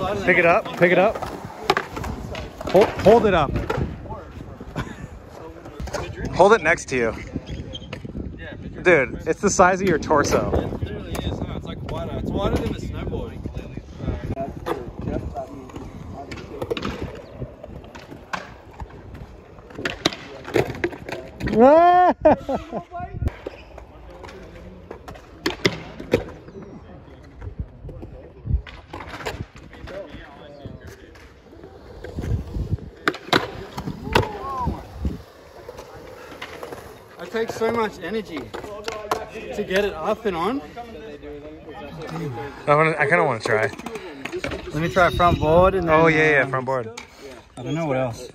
side. Pick it up. Pick it up. Hold, hold it up. Hold it next to you. Dude, it's the size of your torso. It literally is, huh? It's like wider. It's wider than a snowboard. It takes so much energy to get it up and on. I, wanna, I kind of want to try. Let me try front board and then, Oh yeah, yeah, um, front board. I don't know what else.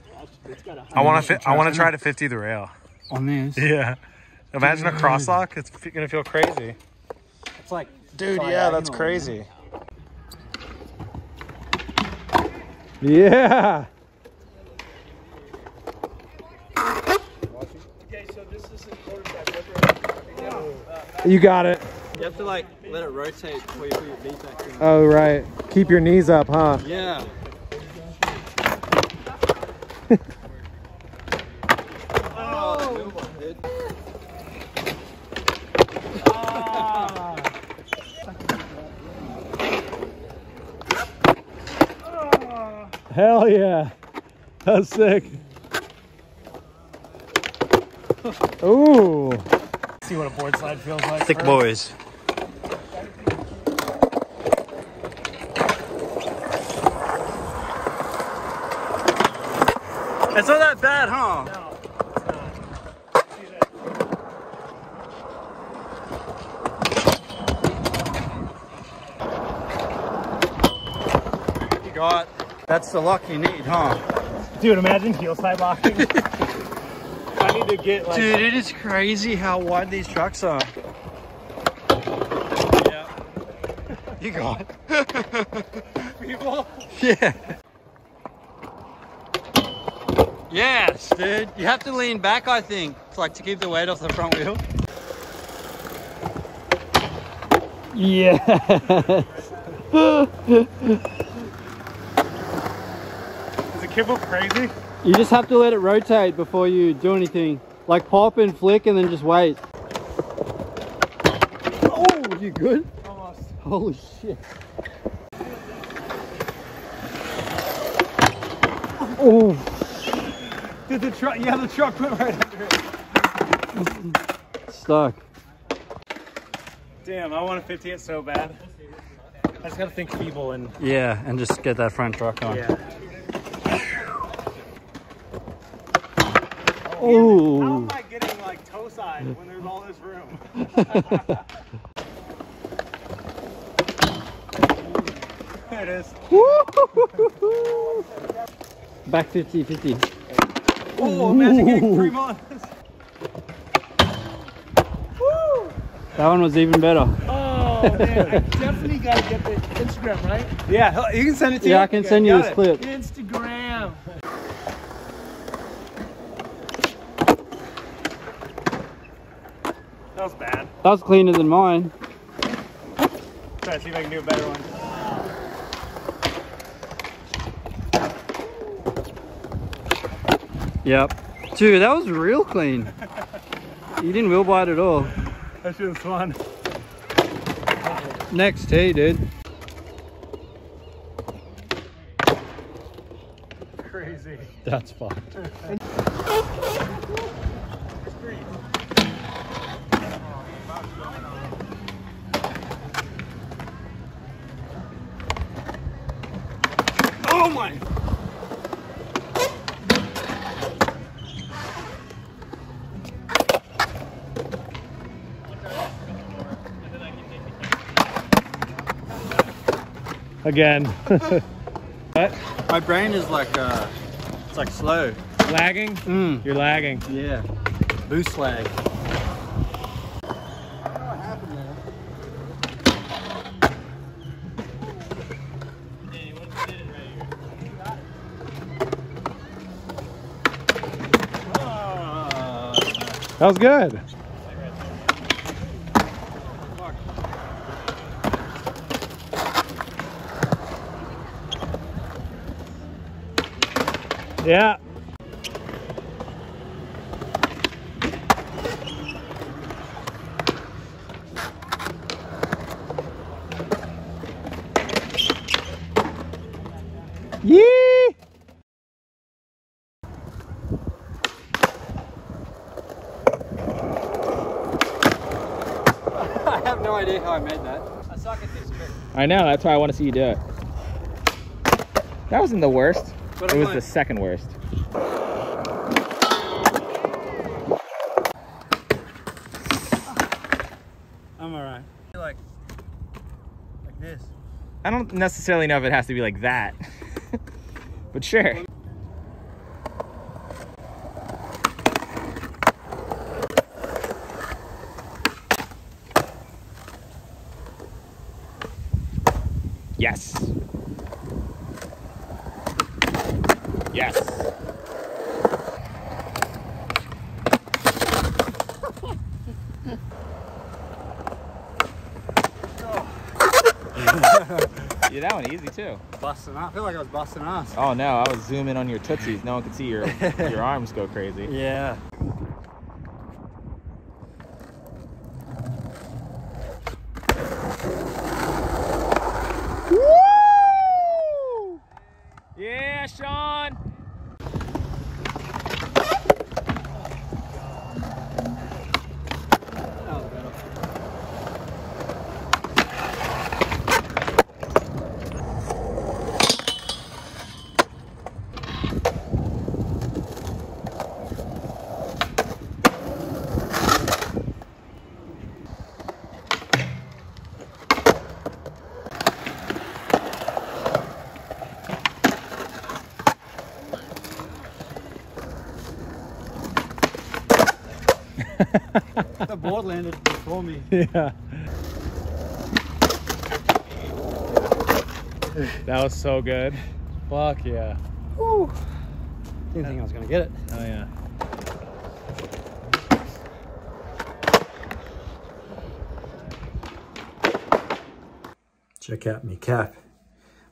I want to. I want to try to 50 the rail. On this. Yeah. Imagine a crosslock. It's gonna feel crazy. It's like Dude, yeah, that's crazy. Yeah. You got it. You have to like let it rotate before you put your feet back in. Oh, right. Keep your knees up, huh? Yeah. oh. Hell yeah. That's sick. Ooh. See what a board slide feels like. Thick first. boys. It's not that bad, huh? You got. That's the luck you need, huh? Dude, imagine heel slide locking. I need to get like. Dude, it is crazy how wide these trucks are. Yeah. You got. People. Yeah. Yes, dude. You have to lean back, I think, to, like to keep the weight off the front wheel. Yeah. Kibble crazy? You just have to let it rotate before you do anything. Like pop and flick and then just wait. Oh, you good? Almost. Holy shit. Oh, Did the truck? Yeah, the truck went right under it. stuck. Damn, I want to 50 it so bad. I just gotta think feeble and Yeah, and just get that front truck on. yeah. How Oh, am I getting like toe side when there's all this room? there it is. back 50 50. Oh, imagine getting three Fremont. That one was even better. Oh man, I definitely gotta get the Instagram, right? Yeah, you can send it to Yeah, you. I can send you this it. clip. Instagram. That was bad. That was cleaner than mine. Try to see if I can do a better one. Yep. Dude, that was real clean. You didn't wheel bite at all. That shit was fun. Next tee, dude. Crazy. That's fucked. Oh my! Again. what? My brain is like, uh, it's like slow. Lagging? Mm. You're lagging. Yeah. Boost lag. That was good. Yeah. I have no idea how I made that. I suck at this trick. I know, that's why I want to see you do it. That wasn't the worst. But it was the second worst. I'm alright. Like, like this. I don't necessarily know if it has to be like that. but sure. Yes. Yes. yeah, that one easy too. Busting I feel like I was busting ass. Oh no, I was zooming on your tootsies. No one could see your your arms go crazy. Yeah. Woo! Yeah, Sean. That was better. the board landed before me. Yeah. That was so good. Fuck yeah. Didn't think I was gonna get it. Oh yeah. Check out my cap.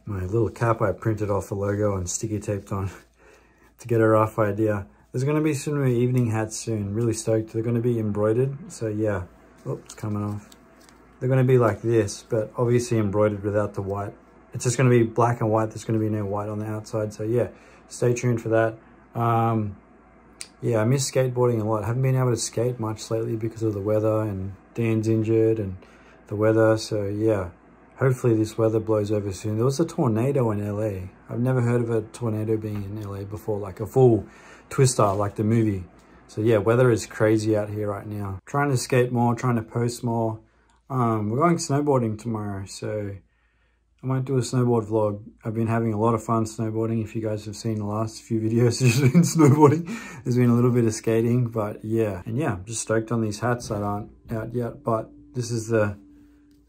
My little cap I printed off the logo and sticky taped on to get a rough idea. There's going to be some new evening hats soon. Really stoked. They're going to be embroidered. So yeah. Oh, it's coming off. They're going to be like this, but obviously embroidered without the white. It's just going to be black and white. There's going to be no white on the outside. So yeah, stay tuned for that. Um, yeah, I miss skateboarding a lot. haven't been able to skate much lately because of the weather and Dan's injured and the weather. So yeah, hopefully this weather blows over soon. There was a tornado in LA. I've never heard of a tornado being in LA before, like a full twister, like the movie. So yeah, weather is crazy out here right now. Trying to skate more, trying to post more. Um, we're going snowboarding tomorrow, so I might do a snowboard vlog. I've been having a lot of fun snowboarding. If you guys have seen the last few videos, just been snowboarding. There's been a little bit of skating, but yeah. And yeah, I'm just stoked on these hats that aren't out yet, but this is the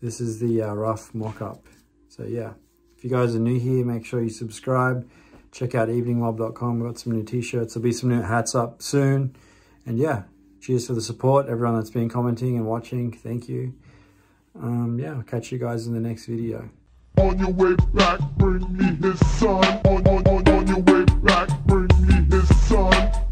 this is the uh, rough mock-up. So yeah, if you guys are new here, make sure you subscribe. Check out eveningmob.com got some new t-shirts. There'll be some new hats up soon. And yeah, cheers for the support. Everyone that's been commenting and watching, thank you. Um, yeah, I'll catch you guys in the next video. On your way back, bring me his son. On, on, on, on your way back, bring me his son.